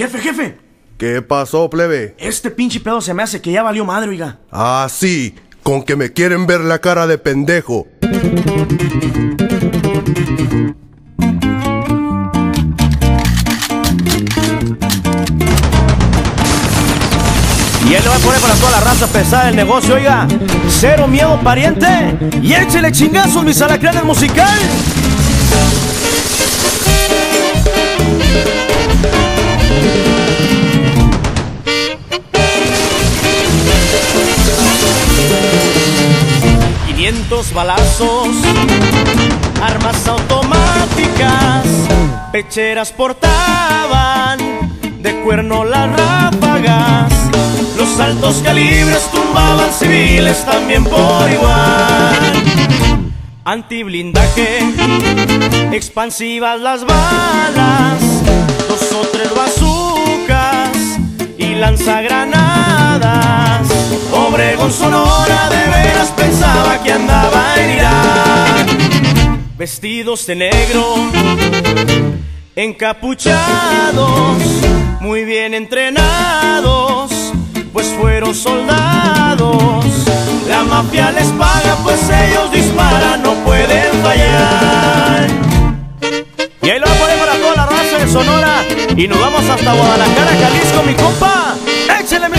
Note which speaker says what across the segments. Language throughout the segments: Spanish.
Speaker 1: Jefe, jefe.
Speaker 2: ¿Qué pasó, plebe?
Speaker 1: Este pinche pedo se me hace que ya valió madre, oiga.
Speaker 2: Ah, sí, con que me quieren ver la cara de pendejo.
Speaker 1: Y él le va a poner para toda la raza pesada del negocio, oiga. Cero miedo, pariente. Y échele chingazos, mis alacranes musical. ¡500 balazos! Armas automáticas, pecheras portaban, de cuerno las ráfagas. Los altos calibres tumbaban civiles también por igual. Antiblindaje, expansivas las balas, dos o tres bazucas y lanzagranadas. Obregón Sonora Vestidos de negro, encapuchados, muy bien entrenados, pues fueron soldados. La mafia les paga, pues ellos disparan, no pueden fallar. Y ahí lo poner para toda la raza de Sonora. Y nos vamos hasta Guadalajara, Jalisco, mi compa. Échale mi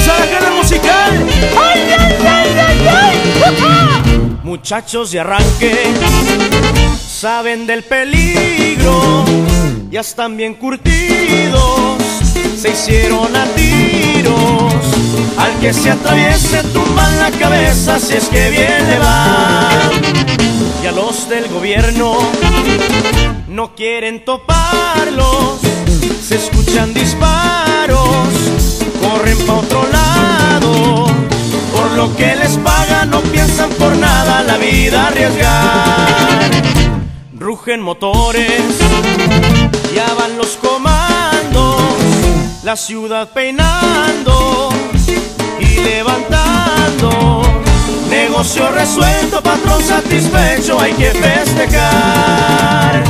Speaker 1: Muchachos de arranque, saben del peligro, ya están bien curtidos, se hicieron a tiros. Al que se atraviese tumban la cabeza si es que bien le va. Y a los del gobierno no quieren toparlos, se escuchan disparos, corren pa' otro lado, por lo que les pagan no piensan por nada la vida arriesgar. Rugen motores, ya van los comandos, la ciudad peinando y levantando. Negocio resuelto, patrón satisfecho, hay que festejar.